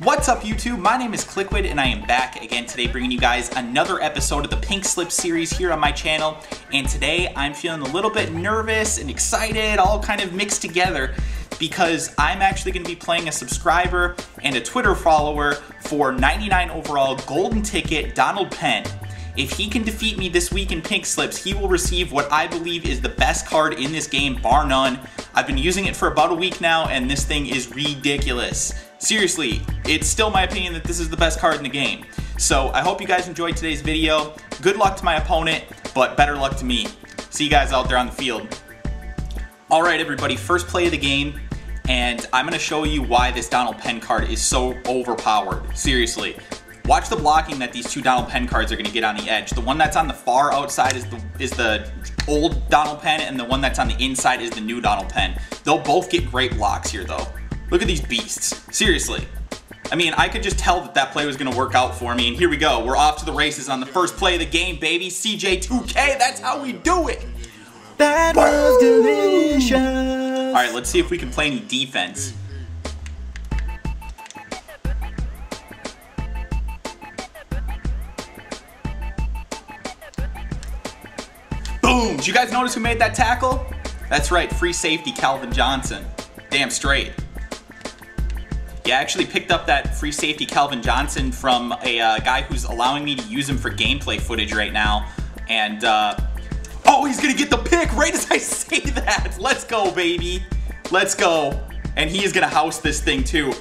What's up YouTube? My name is Kliquid and I am back again today bringing you guys another episode of the Pink Slip series here on my channel. And today I'm feeling a little bit nervous and excited, all kind of mixed together because I'm actually going to be playing a subscriber and a Twitter follower for 99 overall golden ticket Donald Penn. If he can defeat me this week in Pink Slips, he will receive what I believe is the best card in this game, bar none. I've been using it for about a week now, and this thing is ridiculous. Seriously, it's still my opinion that this is the best card in the game. So I hope you guys enjoyed today's video. Good luck to my opponent, but better luck to me. See you guys out there on the field. All right, everybody, first play of the game, and I'm gonna show you why this Donald Penn card is so overpowered. Seriously. Watch the blocking that these two Donald Penn cards are gonna get on the edge. The one that's on the far outside is the, is the old Donald Penn, and the one that's on the inside is the new Donald Penn. They'll both get great blocks here, though. Look at these beasts. Seriously. I mean, I could just tell that that play was going to work out for me, and here we go. We're off to the races on the first play of the game, baby. CJ2K, that's how we do it. That was delicious. All right, let's see if we can play any defense. Boom! Did you guys notice who made that tackle? That's right, free safety Calvin Johnson. Damn straight. Yeah, I actually picked up that free safety Calvin Johnson from a uh, guy who's allowing me to use him for gameplay footage right now. And, uh, oh, he's gonna get the pick right as I say that. Let's go, baby. Let's go. And he is gonna house this thing too.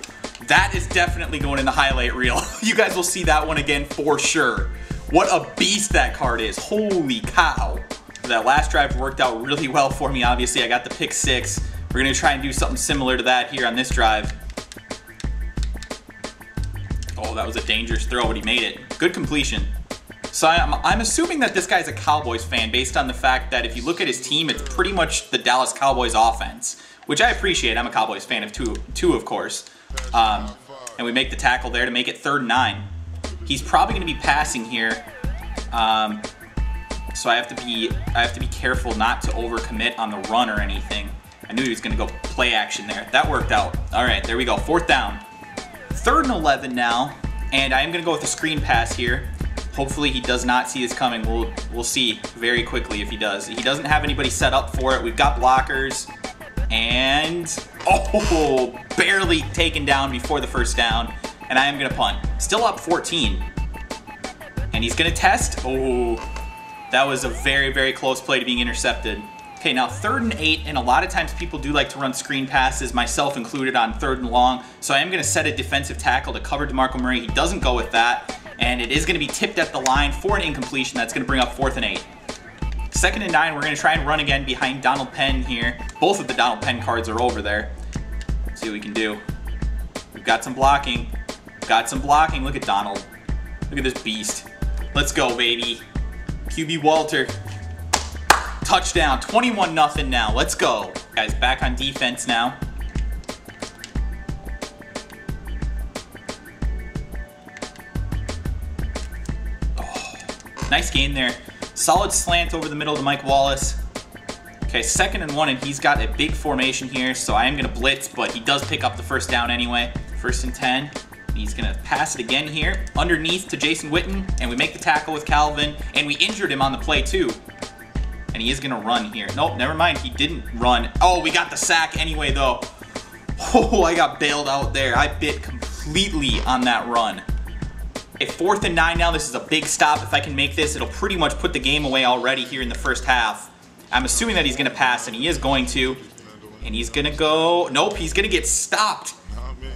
That is definitely going in the highlight reel. you guys will see that one again for sure. What a beast that card is. Holy cow. That last drive worked out really well for me. Obviously, I got the pick six. We're gonna try and do something similar to that here on this drive. Oh, that was a dangerous throw, but he made it. Good completion. So I'm, I'm assuming that this guy's a Cowboys fan based on the fact that if you look at his team, it's pretty much the Dallas Cowboys offense, which I appreciate. I'm a Cowboys fan of two, two of course. Um, and we make the tackle there to make it third and nine. He's probably going to be passing here. Um, so I have to be I have to be careful not to overcommit on the run or anything. I knew he was going to go play action there. That worked out. All right, there we go. Fourth down. Third and 11 now, and I am going to go with a screen pass here. Hopefully he does not see this coming. We'll, we'll see very quickly if he does. He doesn't have anybody set up for it. We've got blockers, and oh, barely taken down before the first down, and I am going to punt. Still up 14, and he's going to test. Oh, that was a very, very close play to being intercepted. Okay, now third and eight, and a lot of times people do like to run screen passes, myself included on third and long, so I am gonna set a defensive tackle to cover DeMarco Murray. He doesn't go with that, and it is gonna be tipped at the line for an incompletion. That's gonna bring up fourth and eight. Second and nine, we're gonna try and run again behind Donald Penn here. Both of the Donald Penn cards are over there. Let's see what we can do. We've got some blocking. We've Got some blocking. Look at Donald. Look at this beast. Let's go, baby. QB Walter. Touchdown, 21 nothing now. Let's go. Guys, back on defense now. Oh, nice game there. Solid slant over the middle to Mike Wallace. Okay, second and one, and he's got a big formation here, so I am going to blitz, but he does pick up the first down anyway. First and 10. He's going to pass it again here, underneath to Jason Witten, and we make the tackle with Calvin, and we injured him on the play too. And he is to run here. Nope, never mind, he didn't run. Oh, we got the sack anyway, though. Oh, I got bailed out there. I bit completely on that run. A fourth and nine now, this is a big stop. If I can make this, it'll pretty much put the game away already here in the first half. I'm assuming that he's going to pass, and he is going to. And he's going to go... Nope, he's going to get stopped.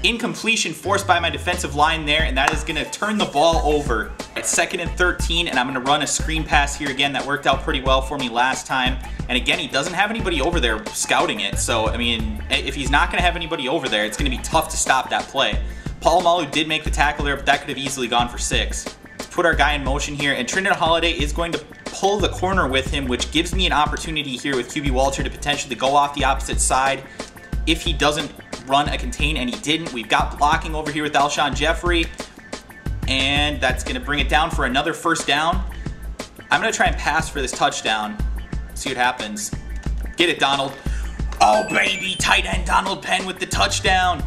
Incompletion forced by my defensive line there, and that is going to turn the ball over at second and 13, and I'm going to run a screen pass here again. That worked out pretty well for me last time. And again, he doesn't have anybody over there scouting it, so, I mean, if he's not going to have anybody over there, it's going to be tough to stop that play. Polamalu did make the tackle there, but that could have easily gone for six. Let's put our guy in motion here, and Trindon Holliday is going to pull the corner with him, which gives me an opportunity here with QB Walter to potentially go off the opposite side if he doesn't run a contain, and he didn't. We've got blocking over here with Alshon Jeffery, and that's going to bring it down for another first down. I'm going to try and pass for this touchdown. See what happens. Get it, Donald. Oh, baby, tight end Donald Penn with the touchdown.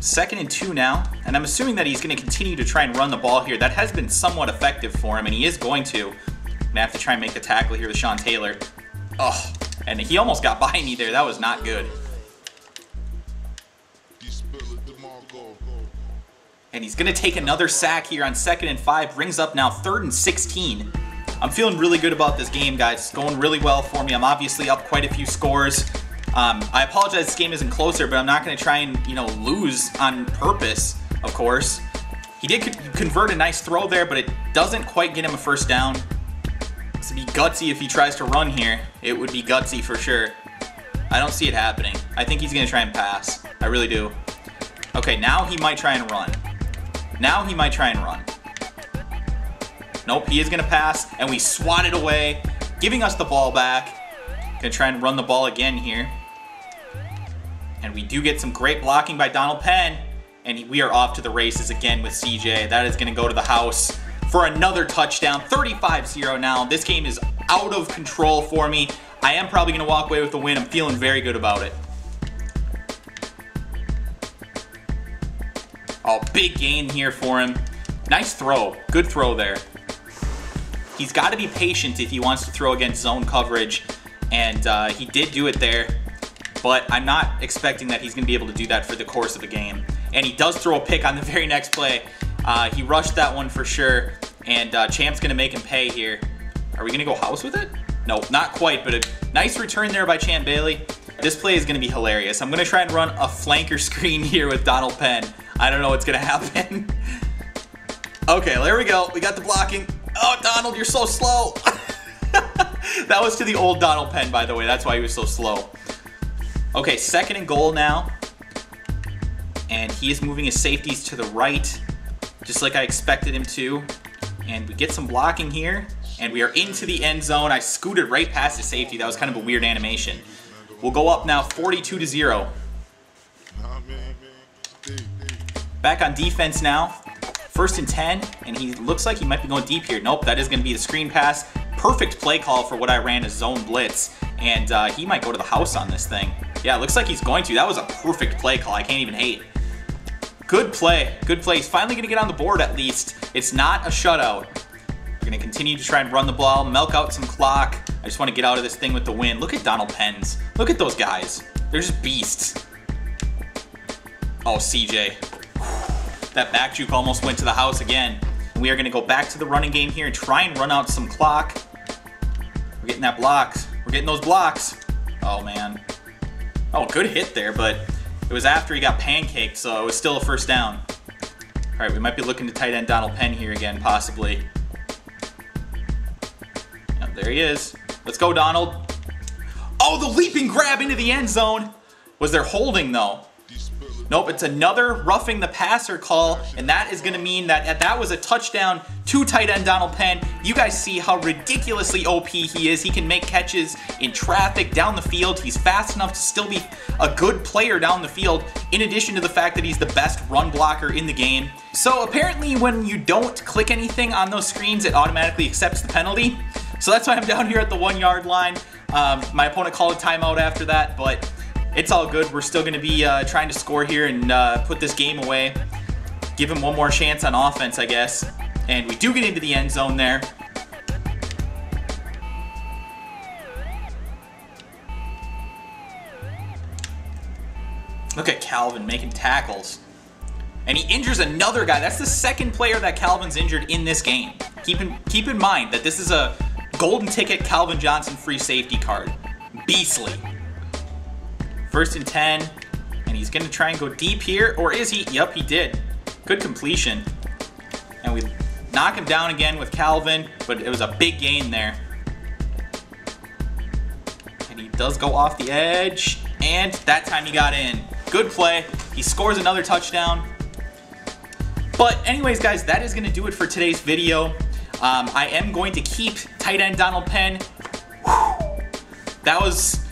Second and two now, and I'm assuming that he's going to continue to try and run the ball here. That has been somewhat effective for him, and he is going to. I'm going to have to try and make the tackle here with Sean Taylor. Oh, and he almost got by me there. That was not good. And he's going to take another sack here on second and five. Brings up now third and 16. I'm feeling really good about this game, guys. It's going really well for me. I'm obviously up quite a few scores. Um, I apologize this game isn't closer, but I'm not going to try and, you know, lose on purpose, of course. He did convert a nice throw there, but it doesn't quite get him a first down. This would be gutsy if he tries to run here. It would be gutsy for sure. I don't see it happening. I think he's going to try and pass. I really do. Okay, now he might try and run. Now he might try and run. Nope, he is going to pass, and we swat it away, giving us the ball back. Going to try and run the ball again here. And we do get some great blocking by Donald Penn, and we are off to the races again with CJ. That is going to go to the house for another touchdown. 35-0 now. This game is out of control for me. I am probably going to walk away with the win. I'm feeling very good about it. Oh, big gain here for him. Nice throw. Good throw there. He's got to be patient if he wants to throw against zone coverage, and uh, he did do it there, but I'm not expecting that he's going to be able to do that for the course of the game. And he does throw a pick on the very next play. Uh, he rushed that one for sure, and uh, Champ's going to make him pay here. Are we going to go house with it? No, not quite, but a nice return there by Champ Bailey. This play is going to be hilarious. I'm going to try and run a flanker screen here with Donald Penn. I don't know what's to happen. okay, there we go. We got the blocking. Oh, Donald, you're so slow. that was to the old Donald Penn, by the way. That's why he was so slow. Okay, second and goal now. And he is moving his safeties to the right, just like I expected him to. And we get some blocking here. And we are into the end zone. I scooted right past the safety. That was kind of a weird animation. We'll go up now 42 to 0. Back on defense now. First and 10, and he looks like he might be going deep here. Nope, that is going to be the screen pass. Perfect play call for what I ran as zone blitz, and uh, he might go to the house on this thing. Yeah, looks like he's going to. That was a perfect play call. I can't even hate. Good play. Good play. He's finally going to get on the board at least. It's not a shutout. We're going to continue to try and run the ball, milk out some clock. I just want to get out of this thing with the win. Look at Donald Penn's. Look at those guys. They're just beasts. Oh, CJ. That back juke almost went to the house again. We are going to go back to the running game here and try and run out some clock. We're getting that blocks. We're getting those blocks. Oh, man. Oh, good hit there, but it was after he got pancaked, so it was still a first down. All right, we might be looking to tight end Donald Penn here again, possibly. There he is. Let's go, Donald. Oh, the leaping grab into the end zone. Was there holding, though? Nope, it's another roughing the passer call, and that is going to mean that that was a touchdown to tight end Donald Penn. You guys see how ridiculously OP he is. He can make catches in traffic down the field. He's fast enough to still be a good player down the field, in addition to the fact that he's the best run blocker in the game. So apparently when you don't click anything on those screens, it automatically accepts the penalty. So that's why I'm down here at the one yard line. Um, my opponent called a timeout after that, but it's all good. We're still going to be uh, trying to score here and uh, put this game away. Give him one more chance on offense, I guess. And we do get into the end zone there. Look at Calvin making tackles. And he injures another guy. That's the second player that Calvin's injured in this game. Keep in, keep in mind that this is a Golden ticket Calvin Johnson free safety card. Beastly. First and 10. And he's going to try and go deep here. Or is he? Yep, he did. Good completion. And we knock him down again with Calvin. But it was a big gain there. And he does go off the edge. And that time he got in. Good play. He scores another touchdown. But anyways, guys, that is going to do it for today's video. Um, I am going to keep tight end Donald Penn. Whew. That was,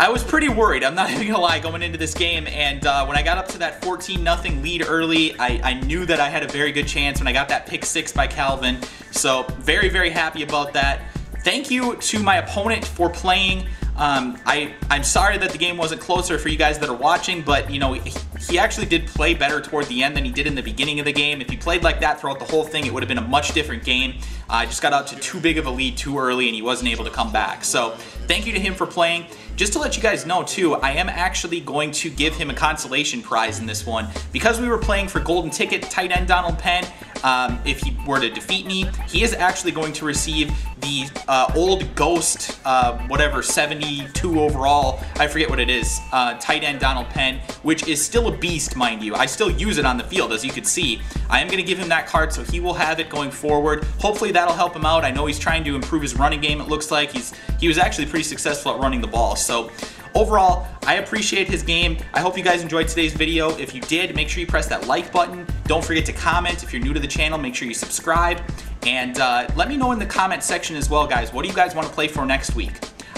I was pretty worried. I'm not even gonna lie going into this game. And uh, when I got up to that 14 nothing lead early, I, I knew that I had a very good chance when I got that pick six by Calvin. So very, very happy about that. Thank you to my opponent for playing. Um, I, I'm sorry that the game wasn't closer for you guys that are watching, but you know, he, actually did play better toward the end than he did in the beginning of the game. If he played like that throughout the whole thing, it would have been a much different game. I uh, just got out to too big of a lead too early and he wasn't able to come back. So thank you to him for playing. Just to let you guys know too, I am actually going to give him a consolation prize in this one. Because we were playing for Golden Ticket tight end Donald Penn, um, if he were to defeat me, he is actually going to receive the uh, old Ghost, uh, whatever, 72 overall, I forget what it is, uh, tight end Donald Penn, which is still a beast, mind you. I still use it on the field, as you can see. I am going to give him that card, so he will have it going forward. Hopefully that'll help him out. I know he's trying to improve his running game, it looks like. He's He was actually pretty successful at running the ball, so Overall, I appreciate his game. I hope you guys enjoyed today's video. If you did, make sure you press that like button. Don't forget to comment. If you're new to the channel, make sure you subscribe. And uh, let me know in the comment section as well, guys. What do you guys want to play for next week?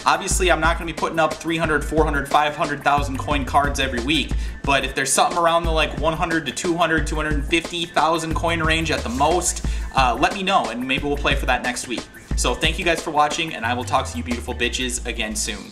Obviously, I'm not going to be putting up 300, 400, 500,000 coin cards every week, but if there's something around the like 100 to 200, 250,000 coin range at the most, uh, let me know and maybe we'll play for that next week. So thank you guys for watching and I will talk to you beautiful bitches again soon.